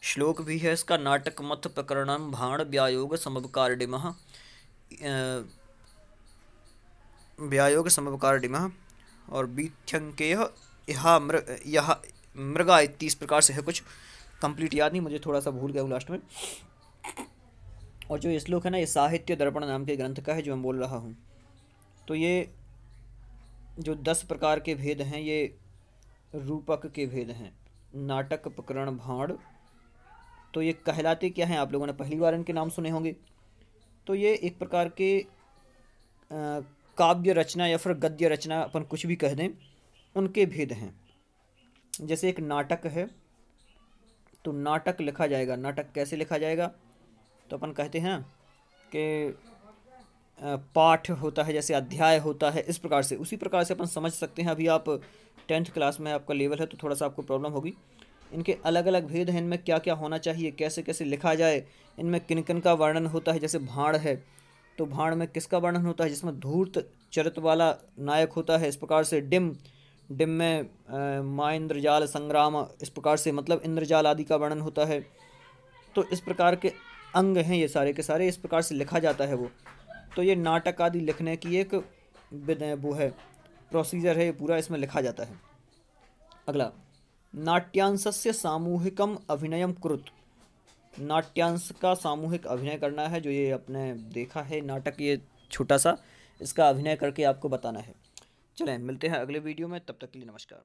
श्लोक भी है इसका, नाटक मथ प्रकरणम भाण व्यायोग समवकारिम व्यायोग समवकारिम और बीथ्यंकेय यह मृग यह मृगा इस प्रकार से है कुछ। कंप्लीट याद नहीं, मुझे थोड़ा सा भूल गया हूँ लास्ट में। और जो श्लोक है ना, ये साहित्य दर्पण नाम के ग्रंथ का है, जो मैं बोल रहा हूँ। तो ये जो दस प्रकार के भेद हैं, ये रूपक के भेद हैं। नाटक, प्रकरण भाण तो ये कहलाते क्या हैं, आप लोगों ने पहली बार इनके नाम सुने होंगे। तो ये एक प्रकार के काव्य रचना या फिर गद्य रचना, अपन कुछ भी कह दें, उनके भेद हैं। जैसे एक नाटक है तो नाटक लिखा जाएगा। नाटक कैसे लिखा जाएगा? तो अपन कहते हैं कि पाठ होता है, जैसे अध्याय होता है, इस प्रकार से। उसी प्रकार से अपन समझ सकते हैं। अभी आप टेंथ क्लास में आपका लेवल है तो थोड़ा सा आपको प्रॉब्लम होगी। इनके अलग अलग भेद हैं। इनमें क्या क्या होना चाहिए? कैसे कैसे लिखा जाए? इनमें किन किन का वर्णन होता है? जैसे भाण है तो भाण में किसका वर्णन होता है? जिसमें धूर्त चरित्र वाला नायक होता है, इस प्रकार से डिम डिम में माँ इंद्रजाल संग्राम, इस प्रकार से मतलब इंद्रजाल आदि का वर्णन होता है। तो इस प्रकार के अंग हैं ये सारे के सारे, इस प्रकार से लिखा जाता है वो। तो ये नाटक आदि लिखने की एक वो है प्रोसीजर है पूरा इसमें लिखा जाता है। अगला नाट्यांश से सामूहिकम अभिनयम कृत नाट्यांश का सामूहिक अभिनय करना है, जो ये अपने देखा है नाटक, ये छोटा सा, इसका अभिनय करके आपको बताना है। चलें मिलते हैं अगले वीडियो में तब तक के लिए नमस्कार।